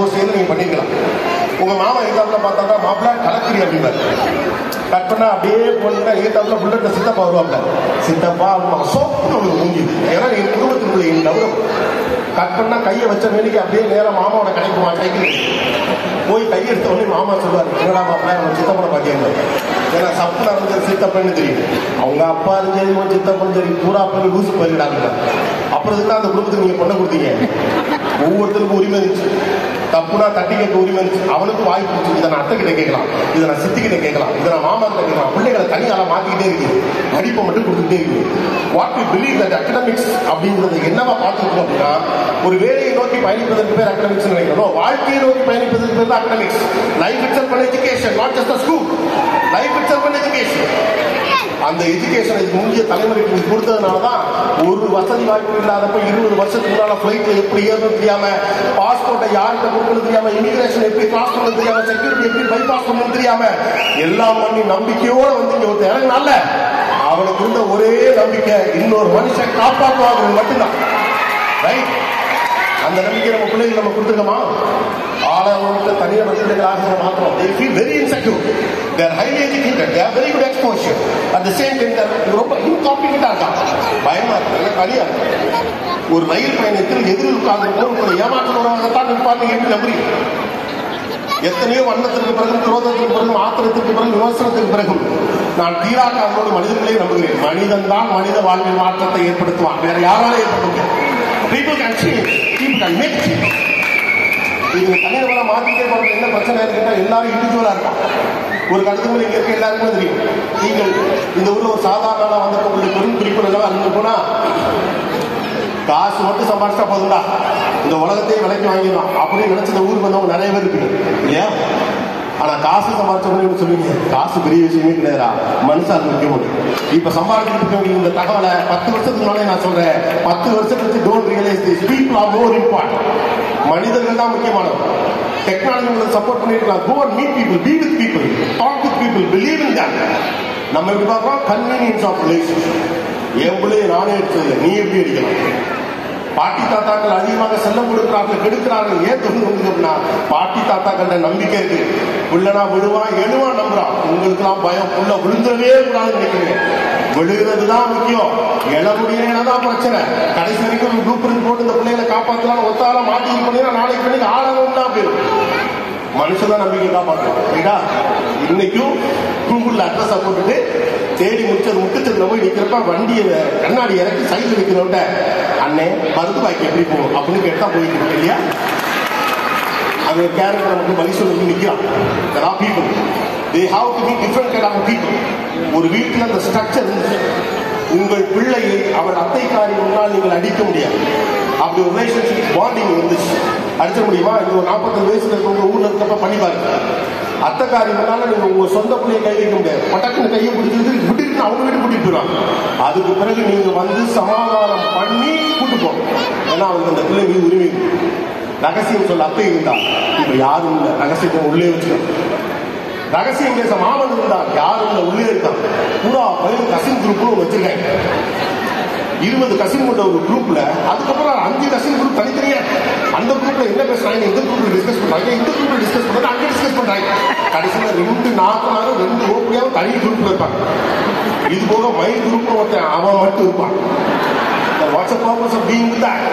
தோசைன்னு நீங்க பண்ணிக்கலாம். உங்க மாமா எக்ஸாம்பிள் பார்த்தா மாப்பிள்ள கலக்குறி அப்படின்னாரு கட் பண்ணா அப்படியே போனீங்கன்னா எதிர்த்தாப்புல புல்லட்ட சித்தப்பா வருவாப்ல. சித்தப்பா அம்மா சோப்புன்னு உங்களுக்கு ஏன்னா எங்க குடும்பத்தினுடைய என் கௌரவம் கட் பண்ணா கையை வச்ச வேலைக்கு அப்படியே நேரம் மாமாவோட கடைக்கு வா போய் கையெடுத்த உடனே மாமா சொல்லுவார் என்னடா மாப்பிள்ள நம்ம சித்தப்பட பாத்தியா ஏன்னா சப்புனா இருந்தது சித்தப்பன்னு தெரியும். அவங்க அப்பா இருந்தாலும் சித்தப்பன்னு தெரியும். சரி பூரா பண்ணி லூசு போயிருக்காங்க அப்புறம் இதுக்கு அந்த குடும்பத்துக்கு நீங்க பொண்ணை கொடுத்தீங்க. ஒவ்வொருத்தருக்கும் உரிமை இருந்துச்சு. தப்புனா தட்டி கேட்க உரிமை இருந்துச்சு. அவனுக்கு வாய்ப்பு இருந்துச்சு. இதை நான் அத்தை கிட்ட கேட்கலாம். இதை நான் சித்தி கிட்ட கேட்கலாம். இதை நான் மாமா கிட்ட கேட்கலாம். பிள்ளைகளை தனியால மாத்திக்கிட்டே இருக்கு. படிப்பை மட்டும் கொடுத்துட்டே இருக்கு. What we believe that academics அப்படிங்கிறது என்னவா பார்த்துருக்கோம் அப்படின்னா ஒரு வேலையை நோக்கி பயணிப்பதற்கு பேர் அகடமிக்ஸ் நினைக்கிறோம். வாழ்க்கையை நோக்கி பயணிப்பதற்கு பேர் தான் academics life it's self education not just school life it's self education அந்த எஜுகேஷன் முந்தைய தலைமுறைக்கு கொடுத்ததுனால தான் ஒரு வசதி வாய்ப்பு இல்லாதப்ப இருபது வருஷத்துக்கு முன்னால எப்படி ஏறணும் தெரியாம பாஸ்போர்ட்டை யார்கிட்ட கொடுக்கணும் தெரியாம இமிகிரேஷன் எப்படி கிராஸ் பண்ண தெரியாம செக்யூரிட்டி எப்படி பைபாஸ் பண்ணணும் தெரியாம எல்லாம் பண்ணி நம்பிக்கையோட வந்து இங்க ஒருத்தர் இறங்கினால அவனுக்கு இருந்த ஒரே நம்பிக்கை இன்னொரு மனுஷன் காப்பாற்றுவாங்க மட்டும்தான். ரைட் அந்த நம்பிக்கை நம்ம பிள்ளைங்க நம்ம கொடுத்துருக்கோமா? ஆளவங்க தனியார் பிள்ளைகளாக மாத்திரம் they feel very insecure they are highly educated. They have very good exposure. At the same time ரொம்ப incompetent இருக்காங்க. பயமா இருக்கு. தனியா ஒரு ரயில் பயணத்தில் எதிரில் உட்கார்ந்து உங்களை ஏமாற்றுவதாகத்தான் நிற்பாங்க என்று நம்புறீங்க எத்தனையோ வண்ணத்திற்கு பிறகு குரோதத்திற்கு பிறகு ஆத்திரத்திற்கு பிறகு விமர்சனத்திற்கு பிறகு நான் தீராக்காரனோடு மனிதர்களே நம்புகிறேன். மனிதன் தான் மனித வாழ்வில் மாற்றத்தை ஏற்படுத்துவான். வேற யாராலும் ஏற்படுத்த முடியாது. People can change. People can make change தனியார் தனிநபரை மாற்றிட்டே போறது என்ன பிரச்சனை இருக்குன்னா எல்லாரும் இண்டிவிஜுவலா இருக்கும் ஒரு கருத்து இங்க இருக்க எல்லாருக்குமே தெரியும். நீங்கள் இந்த ஊர்ல ஒரு சாதாரண ஆளா உங்களுக்கு பெரும் குறிப்பு நல்லா இருந்து போனா காசு மட்டும் சம்பாதிச்சா போதும்டா. இந்த உலகத்தையே விலைக்கு வாங்கிடலாம் அப்படின்னு நினைச்ச இந்த ஊருக்கு வந்தவங்க நிறைய பேர் இருக்குது இல்லையா ஆனா காசு சம்பாதிச்சவங்க சொல்லுவீங்க? காசு பெரிய விஷயமே கிடையாதா மனுஷன் அது முக்கியம் இப்ப சம்பாதிச்சுட்டு இந்த தகவலை பத்து வருஷத்துக்கு முன்னாலே நான் சொல்றேன். பத்து வருஷத்துக்கு don't realise this people are more important மனிதர்கள் தான் முக்கியமானது டெக்னாலஜி உங்களுக்கு சப்போர்ட் பண்ணிருக்கலாம் go and meet people be with people talk with people believe in that நம்ம எப்படி பார்க்கிறோம்? கன்வீனியன்ஸ் ஆஃப் ரிலேஷன்ஷிப் என் பிள்ளைய நானே எடுத்து நீ எப்படி அடிக்கலாம் பாட்டி தாத்தாக்கள் அதிகமாக செல்லம் கொடுக்கிறார்கள் கெடுக்கிறார்கள். ஏன் தொழில் பாட்டி தாத்தாக்கள் நம்பிக்கை இருக்கு. உள்ளனா விழுவான் எழுவான் நம்புறான் உங்களுக்குலாம் பயம். உள்ள விழுந்துடவே கூடாது நினைக்கிறேன் விழுகிறது தான் முக்கியம். எழ முடியலன்னா பிரச்சனை? கடைசி வரைக்கும் ப்ளூ பிரிண்ட் போட்டு இந்த பிள்ளைகளை காப்பாற்றலாம் ஒத்தால மாட்டி பண்ணினா நாளைக்கு பண்ணி ஆளவும் தான் போயிடும் மனுஷன் தான் நம்பிக்கை காப்பாற்றும் இன்னைக்கும் கூகுள்ல அட்ரஸை போட்டுட்டு தேடி முடிச்சது முட்டுச்சதுல போய் நிக்கிறப்ப வண்டியை கண்ணாடி இறக்கி சைடுல நிக்கிறவன்ட்ட அண்ணே மருந்து பாக்கி எப்படி போகும்? அப்படின்னு கேட்டா போயிட்டு இருக்கு இல்லையா? அது கேரக்டர் நமக்கு பலி சொல்லி நிக்கிறான். There are people. They have to be different kind of ஒரு வீட்டுல அந்த ஸ்ட்ரக்சர் இருந்துச்சு. உங்கள் பிள்ளையை அவர் அத்தைக்காரி முன்னால் நீங்கள் அடிக்க முடியாது. அப்படி ஒரு ரிலேஷன்ஷிப் பாண்டிங் இருந்துச்சு. அடிச்ச முடியுமா? இது ஒரு நாற்பத்தஞ்சு வயசுல இருக்கவங்க ஊர்ல இருக்கப்ப பண்ணி பாருங்க. அத்தைக்காரி முன்னால நீங்க உங்க சொந்த பிள்ளைய கை வைக்க முடியாது. பட்டக்குன்னு கையை பிடிச்சிருந்து விட்டுட்டு அவங்க வீட்டு கூட்டிட்டு அதுக்கு பிறகு நீங்க வந்து சமாதானம் பண்ணி கூட்டு போகணும் ஏன்னா அவங்க அந்த பிள்ளை மீது உரிமை ரகசியம் சொல்ல அத்தை இருந்தா. இப்ப யாரும் இல்ல. ரகசியத்தை உள்ளே வச்சுக்கணும். ரகசியம் பேச மாமன் இருந்தா யாரும் இல்ல. உள்ளே இருக்கான். பூரா பயிர் கசின் குரூப்னு வச்சிருக்காங்க. இருபது கசின் கொண்ட ஒரு குரூப்ல அதுக்கப்புறம் அஞ்சு கசின் குரூப் தனித்தனியா அந்த குரூப்ல இந்த குரூப்ல டிஸ்கஸ் பண்றாங்க இந்த குரூப்ல டிஸ்கஸ் பண்றாங்க அங்க டிஸ்கஸ் பண்றாங்க. கடைசியில ரெண்டு நாத்தனாரும் ரெண்டு ஓப்பியாவும் தனி குரூப்ல இருப்பாங்க. இது போக மை குரூப் ஒருத்தன் அவன் மட்டும் இருப்பான். What's up purpose of being that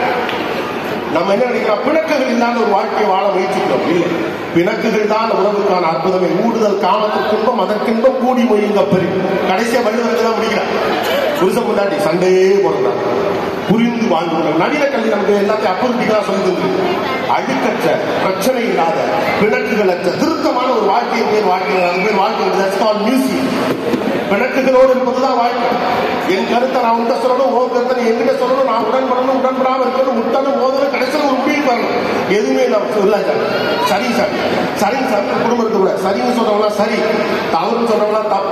நம்ம என்ன நினைக்கிறோம்? பிணக்குகள் இல்லாத ஒரு வாழ்க்கையை வாழ முயற்சிக்கிறோம். இல்லை. பிணக்குகள் தான் உணவுக்கான அற்புதமே ஊடுதல் காமத்திற்கின்பம் அதற்கின்பம் கூடி மொழிங்க பெரிய கடைசியா வள்ளுவருக்கு தான் முடிக்கிறார் புருஷன் முன்னாடி சண்டையே போடுறாங்க புரிந்து வாழ்ந்து நவீன கல்வி நமக்கு எல்லாத்தையும் அப்புறத்திக்கா சொல்லி தந்து அழுக்கற்ற பிரச்சனை இல்லாத பிணக்குகளற்ற திருத்தமான ஒரு வாழ்க்கையை பேர் வாழ்க்கை அது பேர் வாழ்க்கை தட்ஸ் மியூசியம் பிணக்குகளோடு இருப்பதுதான் வாழ்க்கை. என் கருத்தை நான் உண்ட சொல்லணும் ஓ கருத்தை என்கிட்ட சொல்லணும் நான் உடன்படணும் உடன்படாம இருக்கணும் முட்டணும் ஓதணும் கடைசியில் ஒரு முடிவு வரணும் எதுவுமே நான் சொல்ல சார் சரி சார். சரி சார் குடும்பத்துக்கு கூட சரின்னு சொல்றவங்களா சரி. தவறுன்னு சொல்றவங்களா தப்பு.